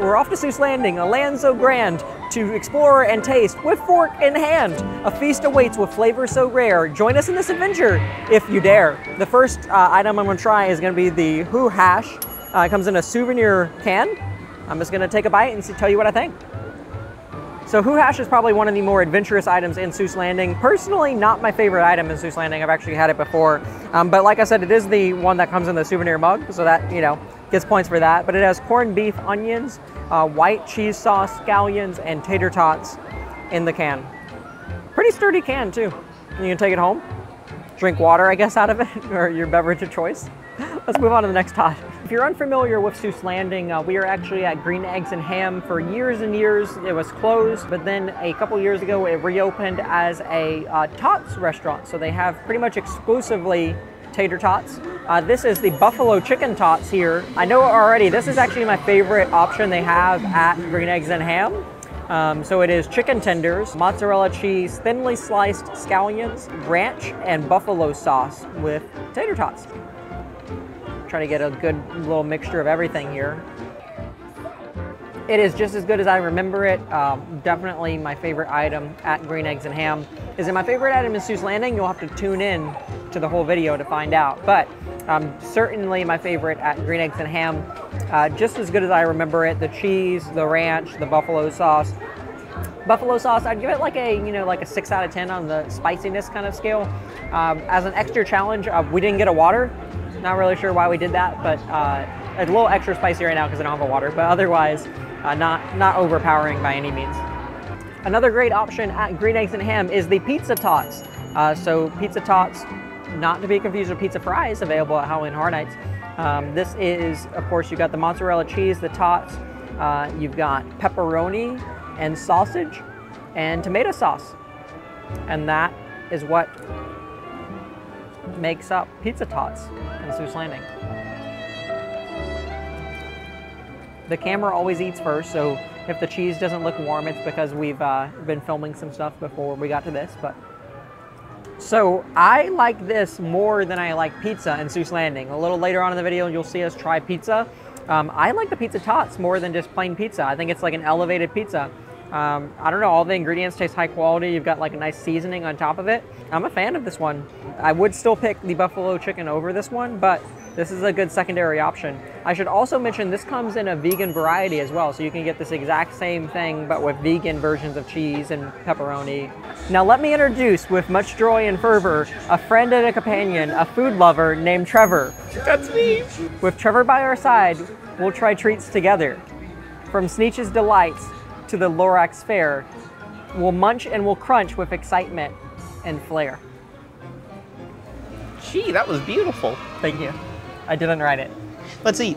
we're off to Seuss Landing, a land so grand, to explore and taste with fork in hand. A feast awaits with flavors so rare. Join us in this adventure if you dare. The first uh, item I'm gonna try is gonna be the Who Hash. Uh, it comes in a souvenir can. I'm just gonna take a bite and see, tell you what I think. So Who Hash is probably one of the more adventurous items in Seuss Landing. Personally, not my favorite item in Seuss Landing. I've actually had it before. Um, but like I said, it is the one that comes in the souvenir mug, so that, you know, gets points for that. But it has corned beef, onions, uh, white cheese sauce, scallions, and tater tots in the can. Pretty sturdy can too. You can take it home, drink water, I guess, out of it, or your beverage of choice. Let's move on to the next tot. If you're unfamiliar with Seuss Landing, uh, we are actually at Green Eggs and Ham for years and years. It was closed, but then a couple years ago it reopened as a uh, Tots restaurant. So they have pretty much exclusively tater tots. Uh, this is the buffalo chicken tots here. I know already, this is actually my favorite option they have at Green Eggs and Ham. Um, so it is chicken tenders, mozzarella cheese, thinly sliced scallions, ranch, and buffalo sauce with tater tots. Try to get a good little mixture of everything here. It is just as good as I remember it. Um, definitely my favorite item at Green Eggs and Ham. Is it my favorite item in Seuss Landing? You'll have to tune in to the whole video to find out. But um, certainly my favorite at Green Eggs and Ham. Uh, just as good as I remember it. The cheese, the ranch, the buffalo sauce. Buffalo sauce, I'd give it like a, you know, like a six out of 10 on the spiciness kind of scale. Um, as an extra challenge, uh, we didn't get a water. Not really sure why we did that, but uh, a little extra spicy right now because I don't have a water, but otherwise uh, not, not overpowering by any means. Another great option at Green Eggs and Ham is the Pizza Tots. Uh, so Pizza Tots, not to be confused with Pizza Fries, available at Halloween Horror Nights. Um, this is, of course, you've got the mozzarella cheese, the tots, uh, you've got pepperoni and sausage and tomato sauce. And that is what makes up Pizza Tots in Seuss Landing. The camera always eats first, so if the cheese doesn't look warm, it's because we've uh, been filming some stuff before we got to this, but. So I like this more than I like pizza in Seuss Landing. A little later on in the video, you'll see us try pizza. Um, I like the pizza tots more than just plain pizza. I think it's like an elevated pizza. Um, I don't know, all the ingredients taste high quality. You've got like a nice seasoning on top of it. I'm a fan of this one. I would still pick the buffalo chicken over this one, but this is a good secondary option. I should also mention this comes in a vegan variety as well, so you can get this exact same thing but with vegan versions of cheese and pepperoni. Now let me introduce, with much joy and fervor, a friend and a companion, a food lover named Trevor. That's me! With Trevor by our side, we'll try treats together. From Sneetch's Delights to the Lorax Fair, we'll munch and we'll crunch with excitement and flair. Gee, that was beautiful. Thank you. I didn't write it. Let's eat.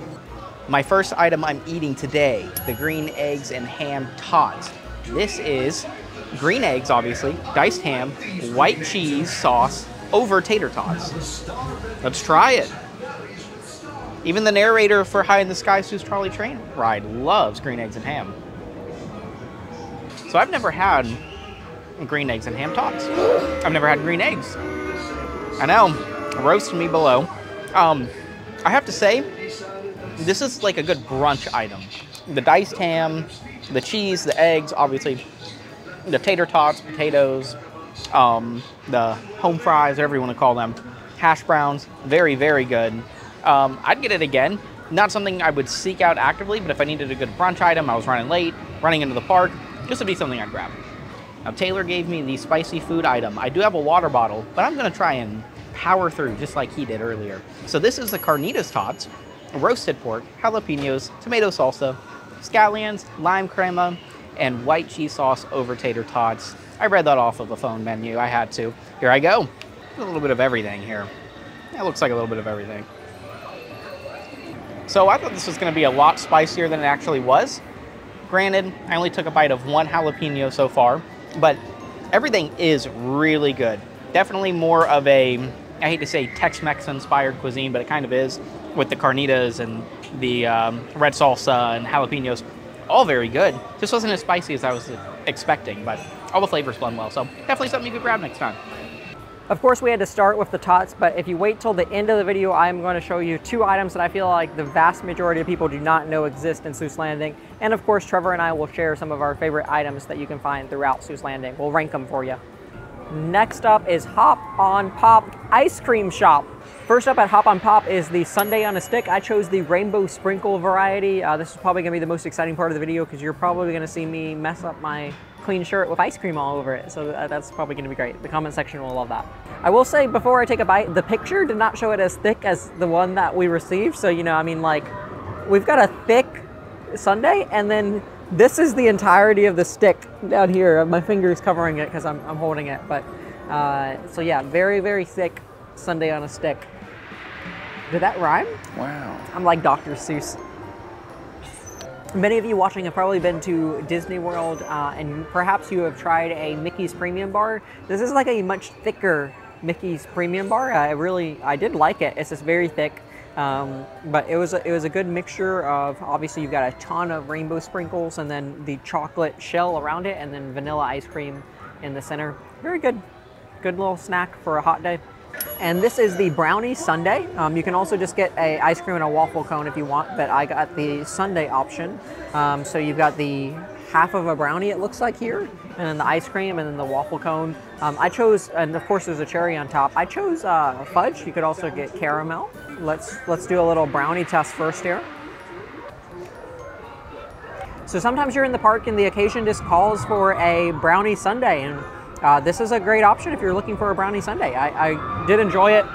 My first item I'm eating today, the green eggs and ham tots. This is green eggs, obviously, diced ham, white cheese sauce over tater tots. Let's try it. Even the narrator for High in the Sky Seuss Trolley Train ride loves green eggs and ham. So I've never had green eggs and ham tots. I've never had green eggs. I know, roast me below. Um, I have to say, this is like a good brunch item. The diced ham, the cheese, the eggs, obviously, the tater tots, potatoes, um, the home fries, whatever you want to call them, hash browns, very, very good. Um, I'd get it again. Not something I would seek out actively, but if I needed a good brunch item, I was running late, running into the park, this would be something I'd grab. Now, Taylor gave me the spicy food item. I do have a water bottle, but I'm going to try and power through just like he did earlier. So this is the carnitas tots, roasted pork, jalapenos, tomato salsa, scallions, lime crema, and white cheese sauce over tater tots. I read that off of the phone menu. I had to. Here I go. A little bit of everything here. That looks like a little bit of everything. So I thought this was going to be a lot spicier than it actually was. Granted, I only took a bite of one jalapeno so far, but everything is really good. Definitely more of a, I hate to say Tex-Mex inspired cuisine, but it kind of is with the carnitas and the um, red salsa and jalapenos. All very good. Just wasn't as spicy as I was expecting, but all the flavors blend well. So definitely something you could grab next time. Of course, we had to start with the tots, but if you wait till the end of the video, I'm going to show you two items that I feel like the vast majority of people do not know exist in Seuss Landing. And of course, Trevor and I will share some of our favorite items that you can find throughout Seuss Landing. We'll rank them for you. Next up is Hop on Pop Ice Cream Shop. First up at Hop on Pop is the Sundae on a Stick. I chose the Rainbow Sprinkle variety. Uh, this is probably going to be the most exciting part of the video because you're probably to see me mess up my clean shirt with ice cream all over it. So that's probably going to be great. The comment section will love that. I will say before I take a bite, the picture did not show it as thick as the one that we received. So, you know, I mean, like, we've got a thick sundae and then this is the entirety of the stick down here. My finger's covering it because I'm, I'm, holding it. But uh, so yeah, very, very thick sundae on a stick. Did that rhyme? Wow. I'm like Dr. Seuss. Many of you watching have probably been to Disney World uh, and perhaps you have tried a Mickey's Premium Bar. This is like a much thicker Mickey's Premium Bar. I really, I did like it. It's just very thick. Um, but it was a, it was a good mixture of obviously you've got a ton of rainbow sprinkles and then the chocolate shell around it and then vanilla ice cream in the center. Very good, good little snack for a hot day. And this is the brownie sundae. Um, you can also just get a ice cream and a waffle cone if you want, but I got the sundae option. Um, so you've got the half of a brownie it looks like here, and then the ice cream, and then the waffle cone. Um, I chose, and of course there's a cherry on top. I chose uh, fudge. You could also get caramel. Let's let's do a little brownie test first here. So sometimes you're in the park and the occasion just calls for a brownie sundae, and uh, this is a great option if you're looking for a brownie sundae. I, I did enjoy it.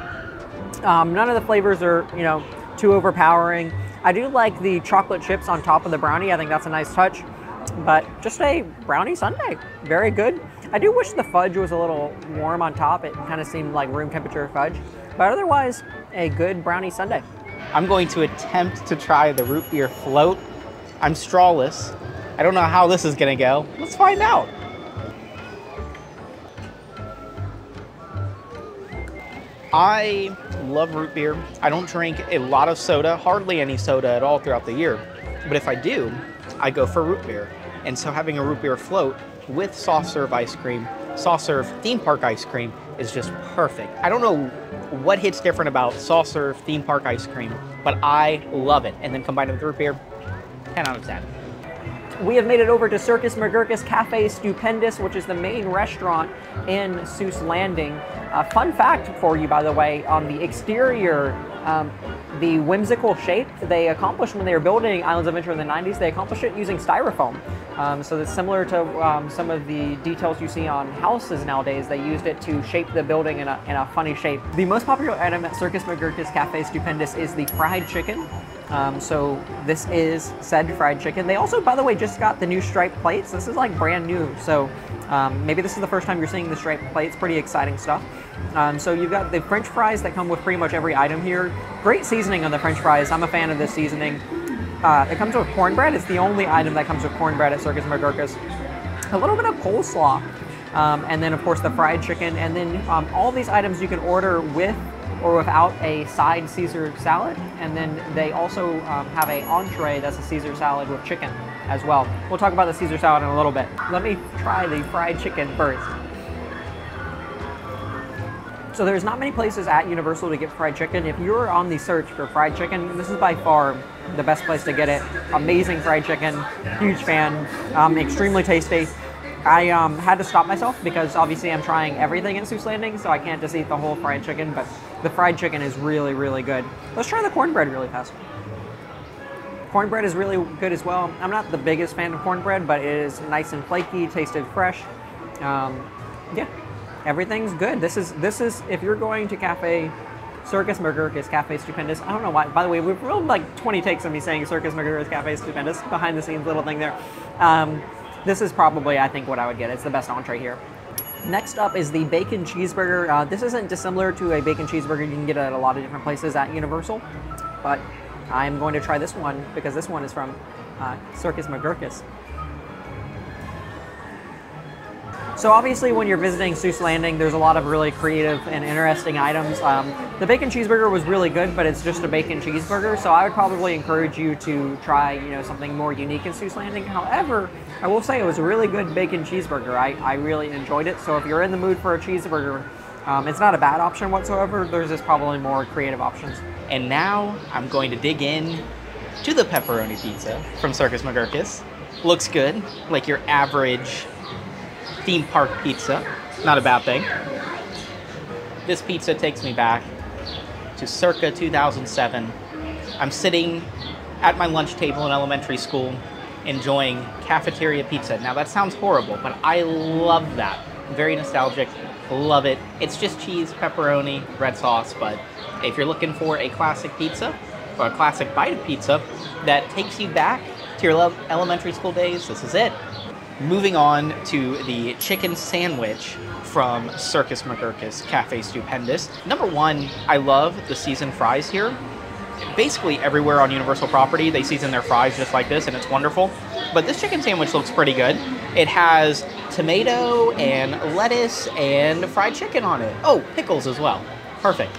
Um, none of the flavors are, you know, too overpowering. I do like the chocolate chips on top of the brownie. I think that's a nice touch. But just a brownie sundae, very good. I do wish the fudge was a little warm on top. It kind of seemed like room temperature fudge. But otherwise, a good brownie sundae. I'm going to attempt to try the root beer float. I'm strawless. I don't know how this is gonna go. Let's find out. I love root beer. I don't drink a lot of soda, hardly any soda at all throughout the year. But if I do, I go for root beer. And so having a root beer float with soft serve ice cream, soft serve theme park ice cream is just perfect. I don't know what hits different about serve theme park ice cream, but I love it. And then combined with root beer, 10 out of 10 we have made it over to Circus McGurkus Cafe Stupendous, which is the main restaurant in Seuss Landing. A fun fact for you, by the way, on the exterior, um, the whimsical shape they accomplished when they were building Islands of Adventure in the 90s, they accomplished it using styrofoam. Um, so it's similar to um, some of the details you see on houses nowadays. They used it to shape the building in a, in a funny shape. The most popular item at Circus McGurkus Cafe Stupendous is the fried chicken. Um, so this is said fried chicken. They also, by the way, just got the new striped plates. This is like brand new. So um, maybe this is the first time you're seeing the striped plates. Pretty exciting stuff. Um, so you've got the French fries that come with pretty much every item here. Great seasoning on the French fries. I'm a fan of this seasoning. Uh, it comes with cornbread. It's the only item that comes with cornbread at Circus McGurkus. A little bit of coleslaw. Um, and then of course the fried chicken. And then um, all these items you can order with or without a side Caesar salad. And then they also um, have a entree that's a Caesar salad with chicken as well. We'll talk about the Caesar salad in a little bit. Let me try the fried chicken first. So there's not many places at Universal to get fried chicken. If you're on the search for fried chicken, this is by far the best place to get it. Amazing fried chicken, huge fan, um, extremely tasty. I um, had to stop myself because obviously I'm trying everything in Seuss Landing, so I can't just eat the whole fried chicken, but the fried chicken is really, really good. Let's try the cornbread really fast. Cornbread is really good as well. I'm not the biggest fan of cornbread, but it is nice and flaky, tasted fresh. Um, yeah, everything's good. This is, this is, if you're going to Cafe Circus McGurkus Cafe Stupendous. I don't know why. By the way, we've filmed like 20 takes of me saying Circus McGurkus Cafe Stupendous, behind the scenes little thing there. Um, this is probably, I think, what I would get. It's the best entree here. Next up is the bacon cheeseburger. Uh, this isn't dissimilar to a bacon cheeseburger you can get at a lot of different places at Universal, but I'm going to try this one because this one is from uh, Circus McGurkus. So obviously when you're visiting Seuss Landing, there's a lot of really creative and interesting items. Um, the bacon cheeseburger was really good, but it's just a bacon cheeseburger, so I would probably encourage you to try you know something more unique in Seuss Landing. However, I will say it was a really good bacon cheeseburger. I, I really enjoyed it, so if you're in the mood for a cheeseburger, Um, it's not a bad option whatsoever. There's just probably more creative options. And now I'm going to dig in to the pepperoni pizza from Circus McGurkus. Looks good, like your average theme park pizza. Not a bad thing. This pizza takes me back to circa 2007. I'm sitting at my lunch table in elementary school enjoying cafeteria pizza. Now that sounds horrible, but I love that. Very nostalgic, love it. It's just cheese, pepperoni, red sauce, but if you're looking for a classic pizza or a classic bite of pizza that takes you back to your elementary school days, this is it. Moving on to the chicken sandwich from Circus McGurkus Cafe Stupendous. Number one, I love the seasoned fries here basically everywhere on Universal property, they season their fries just like this, and it's wonderful. But this chicken sandwich looks pretty good. It has tomato and lettuce and fried chicken on it. Oh, pickles as well. Perfect.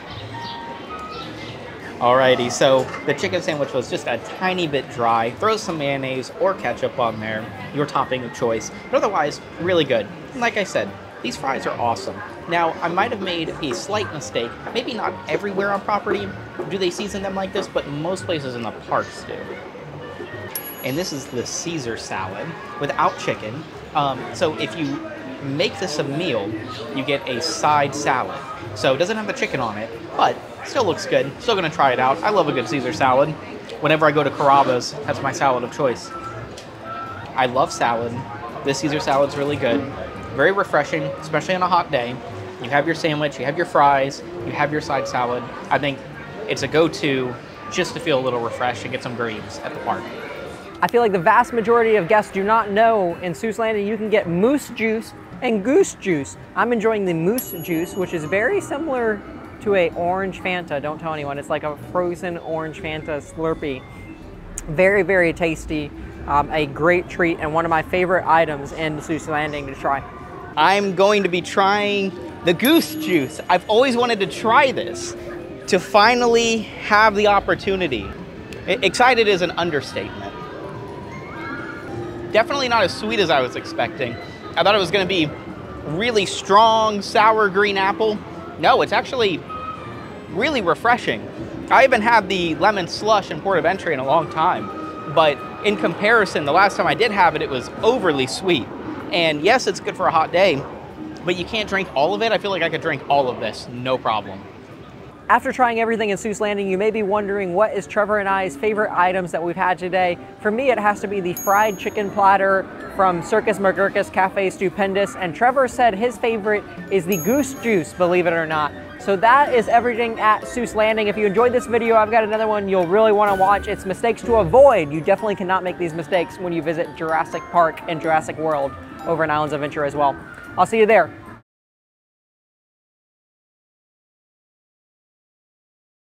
Alrighty, so the chicken sandwich was just a tiny bit dry. Throw some mayonnaise or ketchup on there, your topping of choice. But otherwise, really good. And like I said, these fries are awesome. Now, I might have made a slight mistake. Maybe not everywhere on property do they season them like this, but most places in the parks do. And this is the Caesar salad without chicken. Um, so if you make this a meal, you get a side salad. So it doesn't have the chicken on it, but still looks good. Still gonna try it out. I love a good Caesar salad. Whenever I go to Carrabba's, that's my salad of choice. I love salad. This Caesar salad's really good. Very refreshing, especially on a hot day. You have your sandwich, you have your fries, you have your side salad. I think it's a go-to just to feel a little refreshed and get some greens at the park. I feel like the vast majority of guests do not know in Seuss Landing you can get moose juice and goose juice. I'm enjoying the moose juice, which is very similar to a orange Fanta. Don't tell anyone. It's like a frozen orange Fanta Slurpee. Very, very tasty. Um, a great treat and one of my favorite items in Seuss Landing to try. I'm going to be trying the goose juice. I've always wanted to try this. To finally have the opportunity. Excited is an understatement. Definitely not as sweet as I was expecting. I thought it was going to be really strong, sour green apple. No, it's actually really refreshing. I haven't had the lemon slush in Port of Entry in a long time, but in comparison, the last time I did have it, it was overly sweet. And yes, it's good for a hot day, but you can't drink all of it. I feel like I could drink all of this, no problem. After trying everything in Seuss Landing, you may be wondering what is Trevor and I's favorite items that we've had today. For me, it has to be the fried chicken platter from Circus McGurkus Cafe Stupendous, and Trevor said his favorite is the goose juice, believe it or not. So that is everything at Seuss Landing. If you enjoyed this video, I've got another one you'll really want to watch. It's mistakes to avoid. You definitely cannot make these mistakes when you visit Jurassic Park and Jurassic World over in Islands Adventure as well. I'll see you there.